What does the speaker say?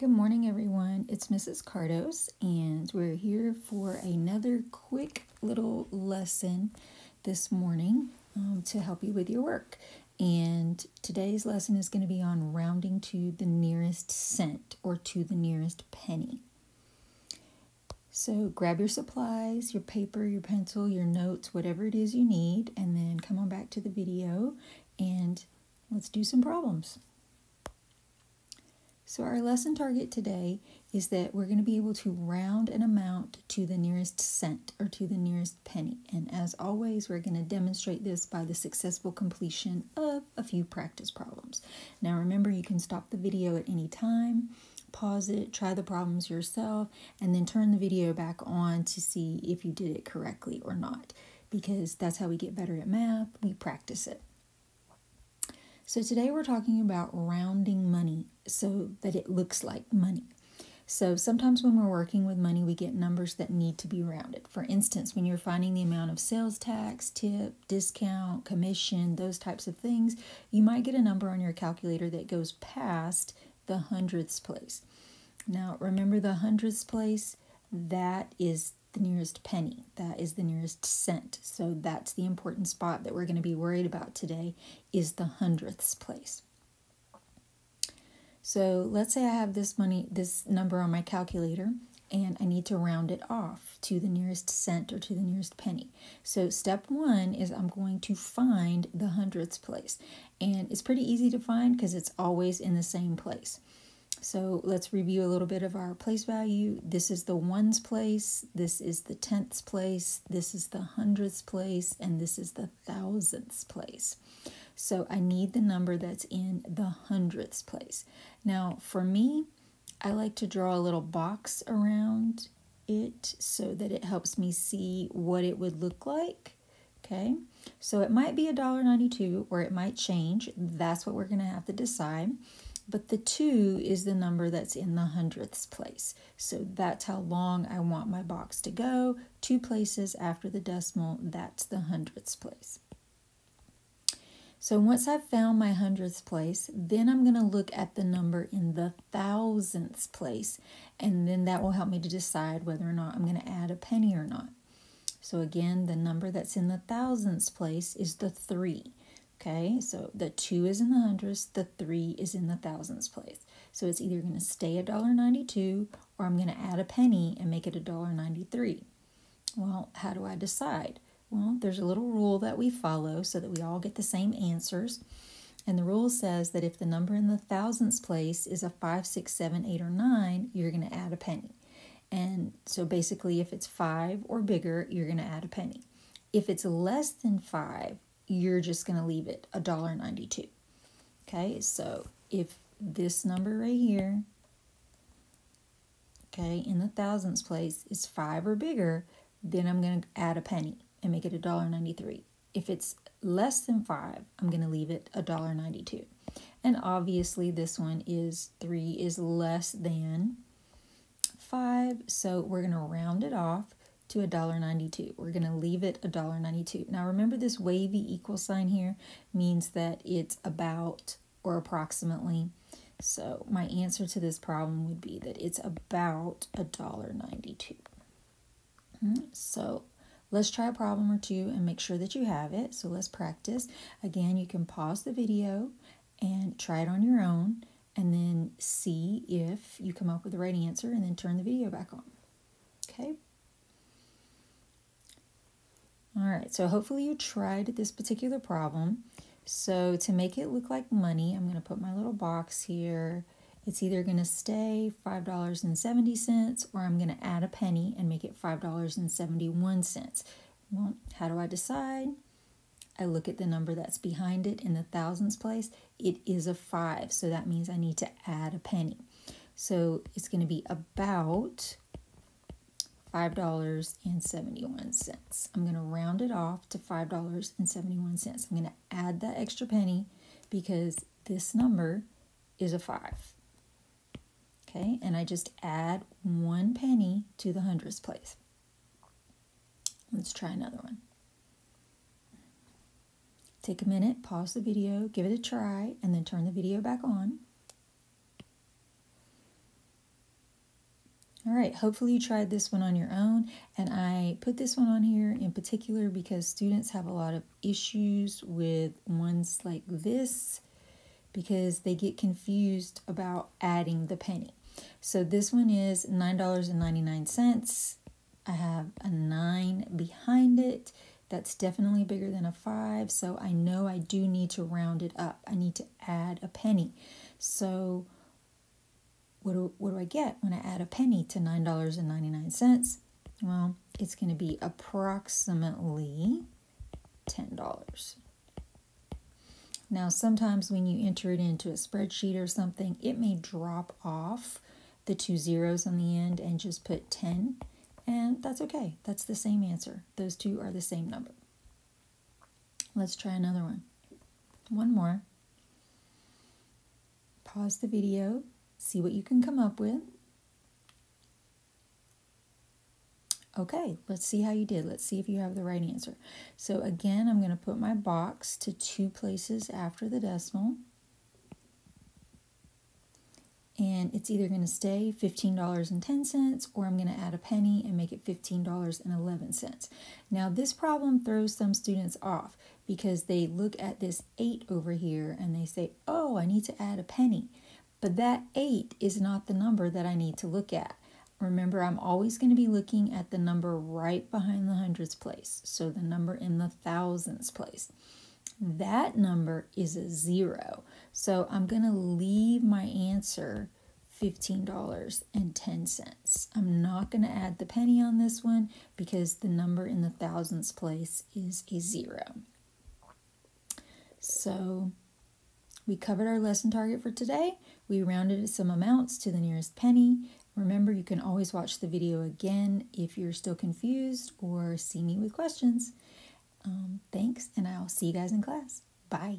Good morning, everyone. It's Mrs. Kardos, and we're here for another quick little lesson this morning um, to help you with your work. And today's lesson is going to be on rounding to the nearest cent or to the nearest penny. So grab your supplies, your paper, your pencil, your notes, whatever it is you need, and then come on back to the video and let's do some problems. So our lesson target today is that we're going to be able to round an amount to the nearest cent or to the nearest penny. And as always, we're going to demonstrate this by the successful completion of a few practice problems. Now remember, you can stop the video at any time, pause it, try the problems yourself, and then turn the video back on to see if you did it correctly or not. Because that's how we get better at math, we practice it. So today we're talking about rounding money so that it looks like money. So sometimes when we're working with money, we get numbers that need to be rounded. For instance, when you're finding the amount of sales tax, tip, discount, commission, those types of things, you might get a number on your calculator that goes past the hundredths place. Now, remember the hundredths place? That is the nearest penny. That is the nearest cent. So that's the important spot that we're going to be worried about today is the hundredths place. So let's say I have this money, this number on my calculator, and I need to round it off to the nearest cent or to the nearest penny. So step one is I'm going to find the hundredths place. And it's pretty easy to find because it's always in the same place. So let's review a little bit of our place value. This is the ones place, this is the tenths place, this is the hundredths place, and this is the thousandths place. So I need the number that's in the hundredths place. Now for me, I like to draw a little box around it so that it helps me see what it would look like. Okay, so it might be a dollar ninety-two or it might change. That's what we're going to have to decide but the 2 is the number that's in the hundredths place. So that's how long I want my box to go. Two places after the decimal, that's the hundredths place. So once I've found my hundredths place, then I'm going to look at the number in the thousandths place, and then that will help me to decide whether or not I'm going to add a penny or not. So again, the number that's in the thousandths place is the 3. Okay, so the 2 is in the hundredths, the 3 is in the thousands place. So it's either going to stay a dollar ninety-two, or I'm going to add a penny and make it a dollar ninety-three. Well, how do I decide? Well, there's a little rule that we follow so that we all get the same answers. And the rule says that if the number in the thousands place is a 5, 6, 7, 8, or 9, you're going to add a penny. And so basically, if it's 5 or bigger, you're going to add a penny. If it's less than 5, you're just going to leave it a dollar ninety-two. Okay, so if this number right here, okay, in the thousands place is five or bigger, then I'm going to add a penny and make it a dollar ninety-three. If it's less than five, I'm going to leave it a dollar ninety-two. And obviously this one is three is less than five, so we're going to round it off to $1.92. We're going to leave it $1.92. Now remember this wavy equal sign here means that it's about or approximately. So my answer to this problem would be that it's about $1.92. Hmm, so let's try a problem or two and make sure that you have it. So let's practice. Again, you can pause the video and try it on your own and then see if you come up with the right answer and then turn the video back on. Okay. All right, so hopefully you tried this particular problem. So to make it look like money, I'm going to put my little box here. It's either going to stay $5.70 or I'm going to add a penny and make it $5.71. Well, how do I decide? I look at the number that's behind it in the thousands place. It is a 5, so that means I need to add a penny. So it's going to be about $5.71. I'm going to round it off to $5.71. I'm going to add that extra penny because this number is a 5. Okay, and I just add one penny to the hundredths place. Let's try another one. Take a minute, pause the video, give it a try, and then turn the video back on. All right, hopefully you tried this one on your own. And I put this one on here in particular because students have a lot of issues with ones like this because they get confused about adding the penny. So this one is $9.99. I have a 9 behind it. That's definitely bigger than a 5, so I know I do need to round it up. I need to add a penny. So what do, what do I get when I add a penny to $9.99? Well, it's going to be approximately $10. Now, sometimes when you enter it into a spreadsheet or something, it may drop off the two zeros on the end and just put 10, and that's okay. That's the same answer. Those two are the same number. Let's try another one. One more. Pause the video, see what you can come up with. Okay, let's see how you did. Let's see if you have the right answer. So again, I'm going to put my box to two places after the decimal. And it's either going to stay $15.10 or I'm going to add a penny and make it $15.11. Now this problem throws some students off because they look at this 8 over here and they say, oh, I need to add a penny. But that 8 is not the number that I need to look at. Remember, I'm always going to be looking at the number right behind the hundreds place, so the number in the thousands place. That number is a zero, so I'm going to leave my answer $15.10. I'm not going to add the penny on this one because the number in the thousands place is a zero. So we covered our lesson target for today. We rounded some amounts to the nearest penny Remember, you can always watch the video again if you're still confused or see me with questions. Um, thanks, and I'll see you guys in class. Bye.